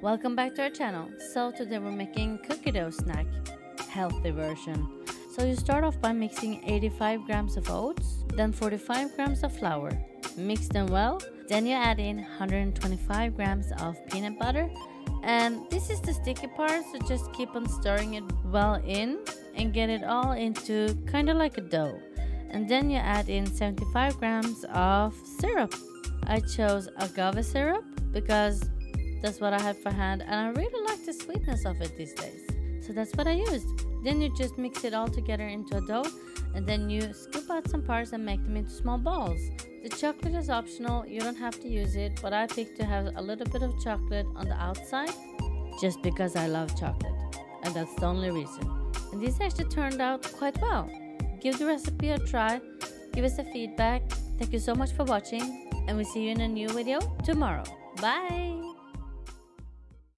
Welcome back to our channel. So today we're making cookie dough snack, healthy version. So you start off by mixing 85 grams of oats, then 45 grams of flour. Mix them well. Then you add in 125 grams of peanut butter. And this is the sticky part, so just keep on stirring it well in and get it all into kind of like a dough. And then you add in 75 grams of syrup. I chose agave syrup because that's what I had for hand, and I really like the sweetness of it these days. So that's what I used. Then you just mix it all together into a dough, and then you scoop out some parts and make them into small balls. The chocolate is optional, you don't have to use it, but I picked to have a little bit of chocolate on the outside just because I love chocolate, and that's the only reason. And this actually turned out quite well. Give the recipe a try, give us a feedback. Thank you so much for watching, and we'll see you in a new video tomorrow. Bye!